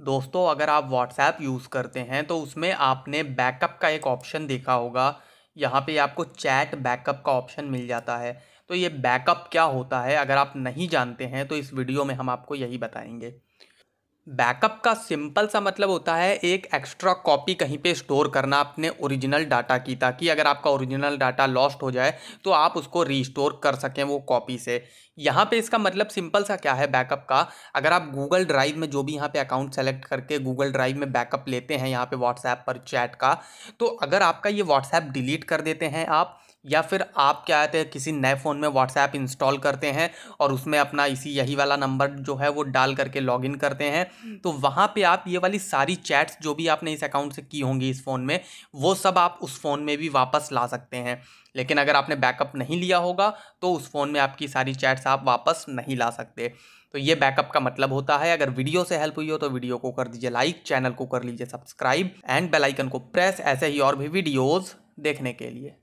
दोस्तों, अगर आप व्हाट्सएप यूज़ करते हैं तो उसमें आपने बैकअप का एक ऑप्शन देखा होगा। यहाँ पे आपको चैट बैकअप का ऑप्शन मिल जाता है। तो ये बैकअप क्या होता है, अगर आप नहीं जानते हैं तो इस वीडियो में हम आपको यही बताएँगे। बैकअप का सिंपल सा मतलब होता है एक एक्स्ट्रा कॉपी कहीं पे स्टोर करना अपने ओरिजिनल डाटा की, ताकि अगर आपका ओरिजिनल डाटा लॉस्ट हो जाए तो आप उसको रीस्टोर कर सकें वो कॉपी से। यहाँ पे इसका मतलब सिंपल सा क्या है बैकअप का? अगर आप गूगल ड्राइव में जो भी यहाँ पे अकाउंट सेलेक्ट करके गूगल ड्राइव में बैकअप लेते हैं यहाँ पे व्हाट्सएप पर चैट का तो अगर आपका ये व्हाट्सएप डिलीट कर देते हैं आप या फिर आप क्या कहते हैं किसी नए फ़ोन में व्हाट्सएप इंस्टॉल करते हैं और उसमें अपना इसी यही वाला नंबर जो है वो डाल करके लॉगिन करते हैं तो वहाँ पे आप ये वाली सारी चैट्स जो भी आपने इस अकाउंट से की होंगी इस फ़ोन में वो सब आप उस फ़ोन में भी वापस ला सकते हैं। लेकिन अगर आपने बैकअप नहीं लिया होगा तो उस फ़ोन में आपकी सारी चैट्स आप वापस नहीं ला सकते। तो ये बैकअप का मतलब होता है अगर वीडियो से हेल्प हुई हो तो वीडियो को कर दीजिए लाइक चैनल को कर लीजिए सब्सक्राइब एंड बेल आइकन को प्रेस ऐसे ही और भी वीडियोस देखने के लिए।